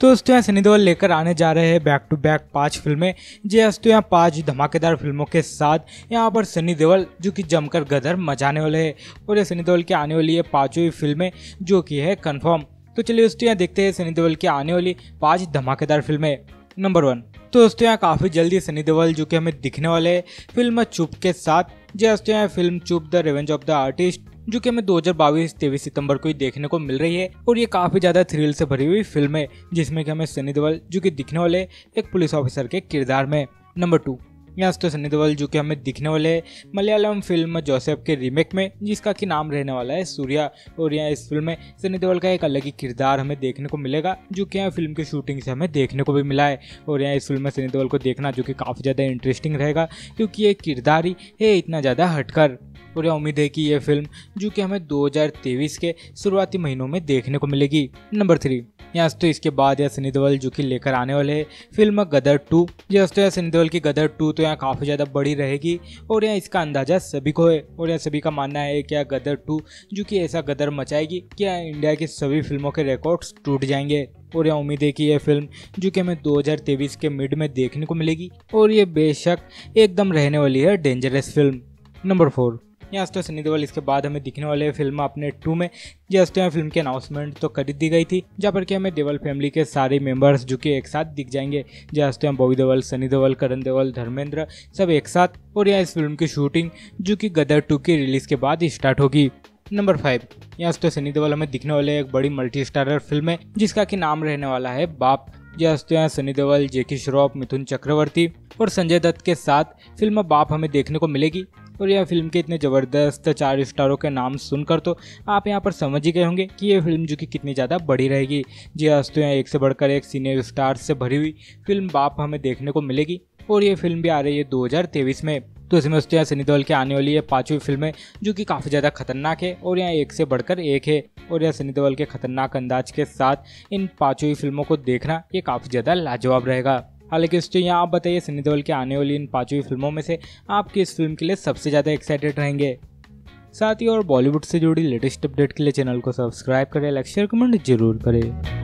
तो दोस्तों यहाँ सनी देओल लेकर आने जा रहे हैं बैक टू बैक पाँच फ़िल्में। जी दोस्तों यहाँ पाँच धमाकेदार फ़िल्मों के साथ यहाँ पर सनी देओल, जो कि जमकर गदर मचाने वाले हैं। और ये सनी देओल की आने वाली है पाँचों ही फ़िल्में, जो कि है कन्फर्म तो चलिए दोस्तों यहाँ देखते हैं सनी देओल की आने वाली पाँच धमाकेदार फ़िल्में। नंबर वन तो दोस्तों यहाँ काफ़ी जल्दी सनी देओल, जो कि हमें दिखने वाले हैं, फ़िल्म चुप के साथ। जी दोस्तों यहाँ film Chup the revenge of the artist जो कि हमें 2022 तेईस सितंबर को ही देखने को मिल रही है और ये काफ़ी ज़्यादा थ्रिल से भरी हुई फ़िल्म है, जिसमें कि हमें सनी देवल जो कि दिखने वाले एक पुलिस ऑफिसर के किरदार में। नंबर टू यहाँ तो सनी देवल जो कि हमें दिखने वाले मलयालम फ़िल्म जोसेफ के रीमेक में, जिसका की नाम रहने वाला है सूर्या, और यहाँ इस फ़िल्म में सनी देवल का एक अलग ही किरदार हमें देखने को मिलेगा, जो कि यहाँ फ़िल्म की शूटिंग से हमें देखने को भी मिला है। और यहाँ इस फ़िल्म में सनी देवल को देखना, जो कि काफ़ी ज़्यादा इंटरेस्टिंग रहेगा, क्योंकि ये किरदार ही है इतना ज़्यादा हटकर और यह उम्मीद है कि यह फ़िल्म, जो कि हमें 2023 के शुरुआती महीनों में देखने को मिलेगी। नंबर थ्री यहाँ तो इसके बाद यह सनी देओल जो कि लेकर आने वाले है, फ़िल्म गदर टू यह तो यह सनी देओल की गदर टू तो यहाँ काफ़ी ज़्यादा बड़ी रहेगी, और यहाँ इसका अंदाज़ा सभी को है, और यह सभी का मानना है कि यह गदर टू जो कि ऐसा गदर मचाएगी कि इंडिया की सभी फ़िल्मों के रिकॉर्ड्स टूट जाएँगे। और यह उम्मीद है कि यह फ़िल्म, जो कि हमें 2023 के मिड में देखने को मिलेगी, और ये बेशक एकदम रहने वाली है डेंजरस फ़िल्म नंबर फोर यहाँ तो सनी इसके बाद हमें दिखने वाले फ़िल्म अपने टू में जस्ट यहाँ फ़िल्म की अनाउंसमेंट तो कर दी गई थी, जहाँ पर कि हमें देवल फैमिली के सारे मेंबर्स जो कि एक साथ दिख जाएँगे जस्ट यहाँ बॉबी देवल, सनी देवल, करण देवल, धर्मेंद्र, सब एक साथ, और यहाँ इस फ़िल्म की शूटिंग जो कि गदर टू की रिलीज़ के बाद स्टार्ट होगी। नंबर फाइव यहाँ तो सनी देवल हमें दिखने वाले एक बड़ी मल्टी स्टारर फ़िल्म है, जिसका की नाम रहने वाला है बाप यह तो यहाँ सनी देओल जेकी श्रॉफ, मिथुन चक्रवर्ती, और संजय दत्त के साथ फ़िल्म बाप हमें देखने को मिलेगी। और यह फ़िल्म के इतने ज़बरदस्त चार स्टारों के नाम सुनकर तो आप यहाँ पर समझ ही गए होंगे कि ये फ़िल्म जो कि कितनी ज़्यादा बड़ी रहेगी। जी आज तो यहाँ एक से बढ़कर एक सीनियर स्टार से भरी हुई फ़िल्म बाप हमें देखने को मिलेगी और ये फ़िल्म भी आ रही है दो में। तो इसमें उसके यहाँ सनी देओल की आने वाली है पांचवी फ़िल्म है, जो कि काफ़ी ज़्यादा खतरनाक है और यहाँ एक से बढ़कर एक है। और यह सनी देओल के खतरनाक अंदाज के साथ इन पाँचों फ़िल्मों को देखना ये काफ़ी ज़्यादा लाजवाब रहेगा। हालाँकि उससे यहाँ आप बताइए सनी देओल के आने वाली इन पांचवी फ़िल्मों में से आप किस फ़िल्म के लिए सबसे ज़्यादा एक्साइटेड रहेंगे? साथ ही और बॉलीवुड से जुड़ी लेटेस्ट अपडेट के लिए चैनल को सब्सक्राइब करें लाइक शेयर कमेंट ज़रूर करें।